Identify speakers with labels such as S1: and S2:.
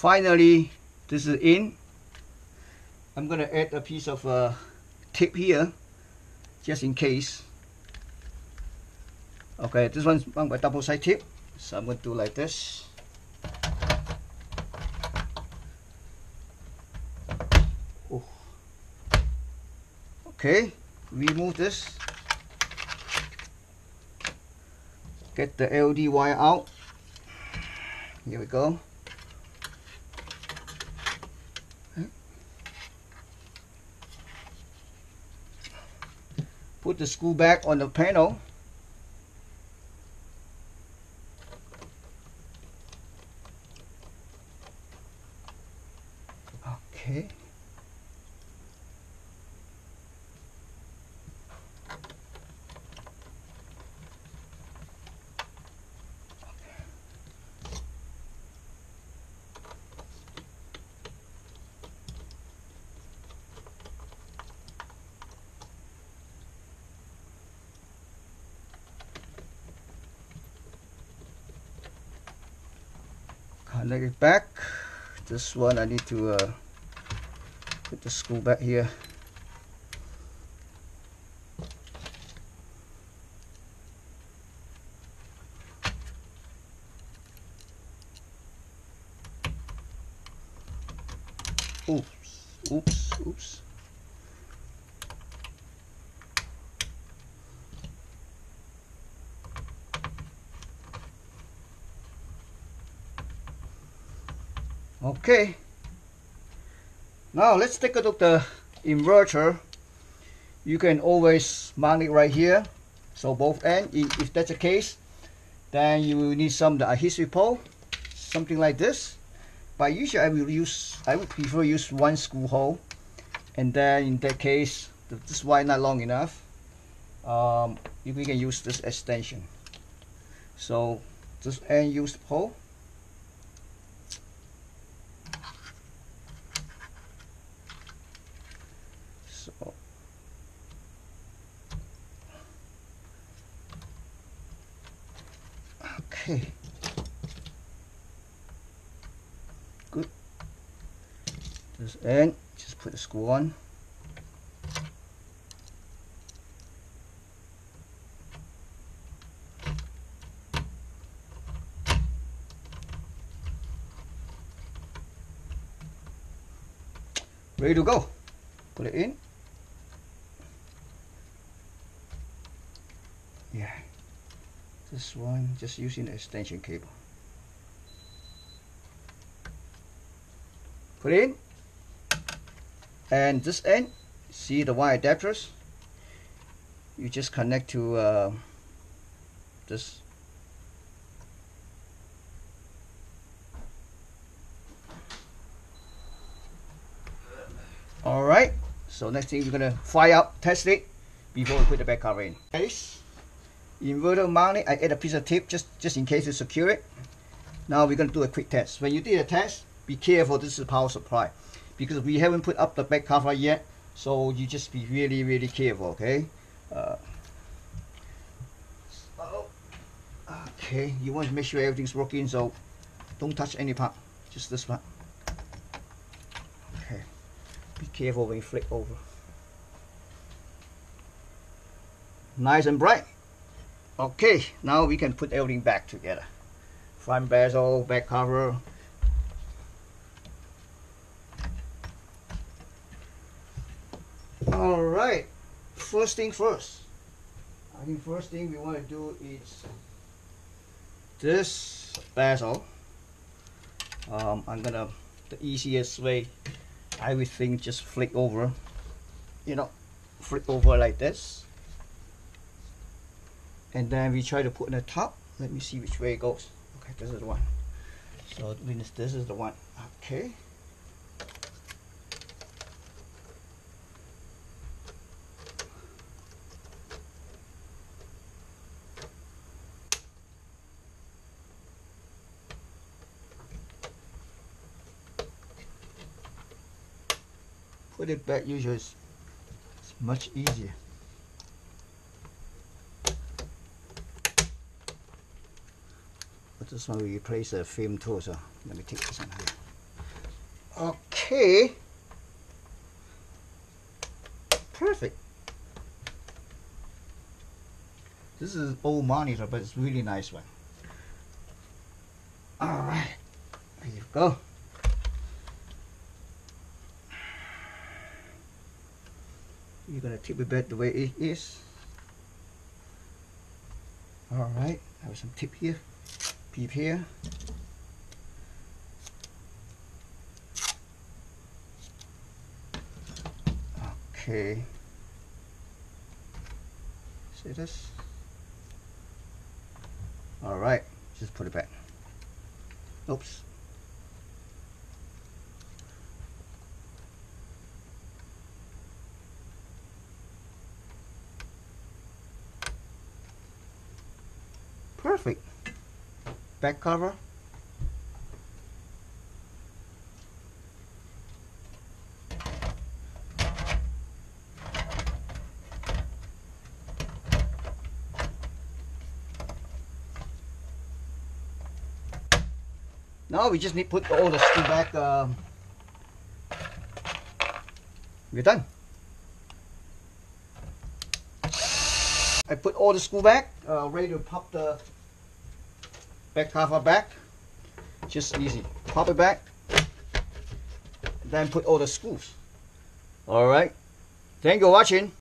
S1: finally this is in. I'm gonna add a piece of uh, tape here just in case. Okay this one's on by double side tape. So I'm to do like this. Oh. okay remove this. Get the LED wire out. Here we go put the screw back on the panel. Okay connect it back. This one I need to uh, put the screw back here. Oops oops oops okay. Now let's take a look at the inverter. You can always mount it right here. So both ends if that's the case then you will need some the adhesive pole something like this. But usually I will use I would prefer use one screw hole. And then in that case this wire not long enough. Um, you can use this extension. So this end use pole so okay. Good. This end just put the screw on. Ready to go. Put it in. Yeah this one just using the extension cable. Put in. And this end see the wire adapters? You just connect to uh, this. All right. So next thing we're gonna fire up test it before we put the back cover in. Case inverter mounting I add a piece of tape just just in case to secure it. Now we're gonna do a quick test. When you do a test be careful this is power supply. Because we haven't put up the back cover yet so you just be really really careful okay? Uh, okay you want to make sure everything's working so don't touch any part just this part. Okay be careful when you flip over. Nice and bright okay now we can put everything back together. Front bezel back cover. All right first thing first. I think first thing we want to do is this bezel. Um, I'm gonna the easiest way I would think just flick over you know flick over like this and then we try to put in the top. Let me see which way it goes. Okay this is the one. So this is the one. Okay. Put it back usually. It's much easier this one we replace the film too so let me take this one Okay. Perfect. This is old monitor, but it's really nice one. All right, there you go. You're gonna tip it back the way it is. All right, have some tip here, peep here. Okay. See this? All right, just put it back. Oops. Perfect. Back cover. Now we just need to put all the screw back. Um, we're done. I put all the screw back, uh, ready to pop the back cover back. Just easy. Pop it back. Then put all the screws. Alright. Thank you for watching.